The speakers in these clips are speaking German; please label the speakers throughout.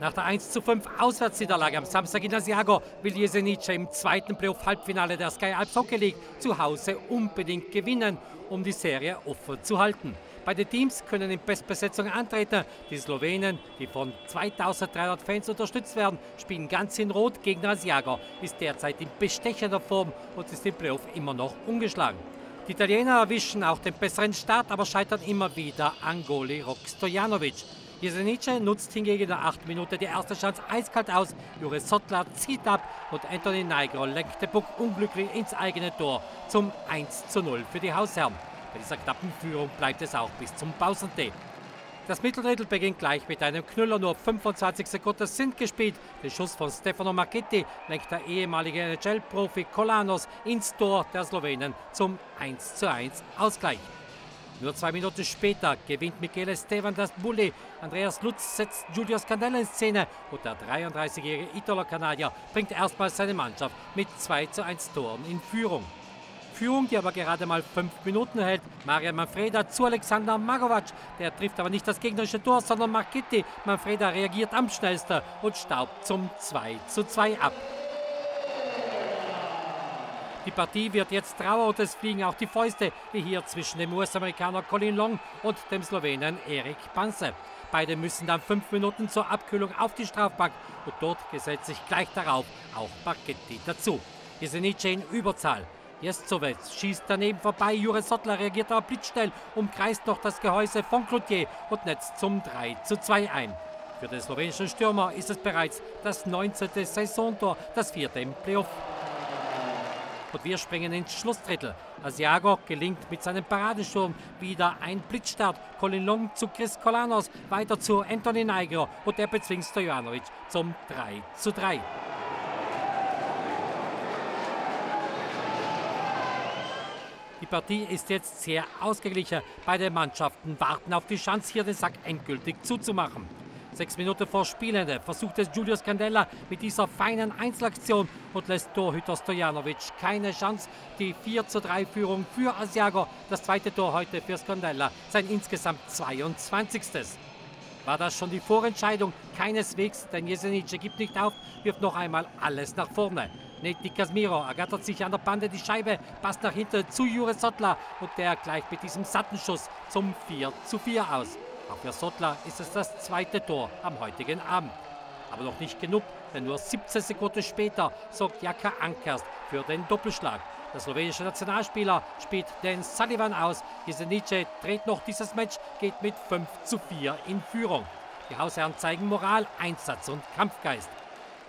Speaker 1: Nach der 1 zu 5 Auswärtsniederlage am Samstag in Asiago will Jesenice im zweiten Playoff-Halbfinale der Sky Alps Hockey League zu Hause unbedingt gewinnen, um die Serie offen zu halten. Beide Teams können in Bestbesetzung antreten. Die Slowenen, die von 2300 Fans unterstützt werden, spielen ganz in Rot gegen Asiago, ist derzeit in bestechender Form und ist im Playoff immer noch ungeschlagen. Die Italiener erwischen auch den besseren Start, aber scheitern immer wieder an Goli Rok Stojanovic. Jesenice nutzt hingegen in der 8 Minute die erste Chance eiskalt aus. Jure Sottler zieht ab und Anthony Neigro lenkt den Puck unglücklich ins eigene Tor zum 1 zu 0 für die Hausherren. Bei dieser knappen Führung bleibt es auch bis zum Pausentee. Das Mitteldrittel beginnt gleich mit einem Knüller. Nur 25 Sekunden sind gespielt. Den Schuss von Stefano Marchetti lenkt der ehemalige NHL-Profi Kolanos ins Tor der Slowenen zum 1 zu 1 Ausgleich. Nur zwei Minuten später gewinnt Michele Stevan das Bulli. Andreas Lutz setzt Julius Candela in Szene und der 33-jährige Italo-Kanadier bringt erstmals seine Mannschaft mit 2 zu 1 Toren in Führung. Führung, die aber gerade mal fünf Minuten hält. Maria Manfreda zu Alexander Magovac. Der trifft aber nicht das gegnerische Tor, sondern Marchetti. Manfreda reagiert am schnellsten und staubt zum 2 zu 2 ab. Die Partie wird jetzt Trauer und es fliegen auch die Fäuste, wie hier zwischen dem US-Amerikaner Colin Long und dem Slowenen Erik Panse. Beide müssen dann fünf Minuten zur Abkühlung auf die Strafbank und dort gesellt sich gleich darauf auch Marchetti dazu. Jesenice in Überzahl. Jeszovic schießt daneben vorbei. Jure Sottler reagiert aber blitzschnell, umkreist noch das Gehäuse von Cloutier und netzt zum 3 zu 2 ein. Für den slowenischen Stürmer ist es bereits das 19. Saisontor, das vierte im Playoff. Und wir springen ins Schlussdrittel. Asiago gelingt mit seinem Paradensturm wieder ein Blitzstart. Colin Long zu Chris Kolanos, weiter zu Anthony Neigro und der bezwingt Stojanovic zum 3 zu 3. Die Partie ist jetzt sehr ausgeglichen. Beide Mannschaften warten auf die Chance, hier den Sack endgültig zuzumachen. Sechs Minuten vor Spielende versucht es Julius Candela mit dieser feinen Einzelaktion und lässt Torhüter Stojanovic keine Chance. Die 4 zu 3 Führung für Asiago, das zweite Tor heute für Scandella, sein insgesamt 22. War das schon die Vorentscheidung? Keineswegs, denn Jesenice gibt nicht auf, wirft noch einmal alles nach vorne. Neti Casmiro ergattert sich an der Bande die Scheibe, passt nach hinten zu Jure Sottler und der gleicht mit diesem satten Schuss zum 4 zu 4 aus. Auch für Sottler ist es das zweite Tor am heutigen Abend. Aber noch nicht genug, denn nur 17 Sekunden später sorgt Jaka Ankerst für den Doppelschlag. Der slowenische Nationalspieler spielt den Sullivan aus. Jesenice dreht noch dieses Match, geht mit 5 zu 4 in Führung. Die Hausherren zeigen Moral, Einsatz und Kampfgeist.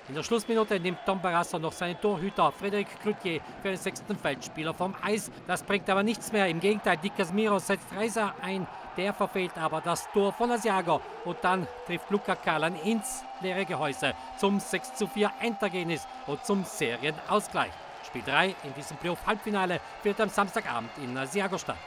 Speaker 1: In der Schlussminute nimmt Tom Barrasso noch seinen Torhüter Frederik Cloutier für den sechsten Feldspieler vom Eis. Das bringt aber nichts mehr. Im Gegenteil, Di Casmiro setzt Reiser ein. Der verfehlt aber das Tor von Asiago. Und dann trifft Luca Kalan ins leere Gehäuse zum 6 zu 4 Endergebnis und zum Serienausgleich. Spiel 3 in diesem Playoff-Halbfinale wird am Samstagabend in Asiago statt.